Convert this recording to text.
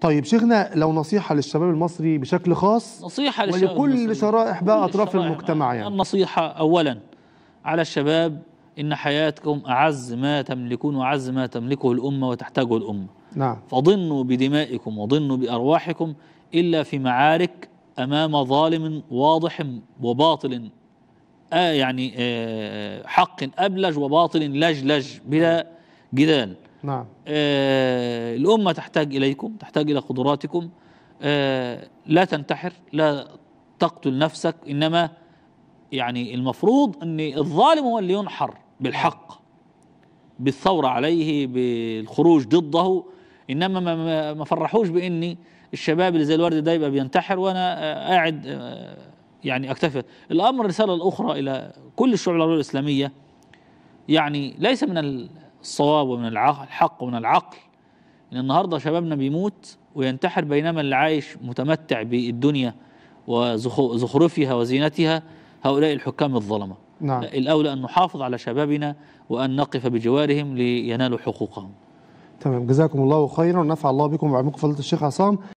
طيب شيخنا لو نصيحة للشباب المصري بشكل خاص نصيحة للشباب ولكل. شرائح بقى أطراف. المجتمع يعني النصيحة أولا على الشباب إن حياتكم أعز ما تملكون وأعز ما تملكه الأمة وتحتاجه الأمة نعم فضنوا بدمائكم وضنوا بأرواحكم إلا في معارك أمام ظالم واضح وباطل آه يعني آه حق أبلج وباطل لجلج بلا جدال نعم. آه الأمة تحتاج إليكم تحتاج إلى قدراتكم. آه لا تنتحر لا تقتل نفسك إنما يعني المفروض أن الظالم هو اللي ينحر بالحق بالثورة عليه بالخروج ضده. إنما ما- ما فرحوش بإني الشباب اللي زي الورد ده يبقى بينتحر وأنا آه، قاعد يعني أكتفي. الأمر الرسالة الأخرى إلى كل الشعوب العربية الإسلامية يعني ليس من الصواب ومن الحق ومن العقل. إن النهارده شبابنا بيموت وينتحر بينما اللي عايش متمتع بالدنيا وزخرفها وزينتها هؤلاء الحكام الظلمة. نعم. لا، الأولى أن نحافظ على شبابنا وأن نقف بجوارهم لينالوا حقوقهم. تمام. جزاكم الله خيرا ونفع الله بكم وبعلمكم فضيلة الشيخ عصام.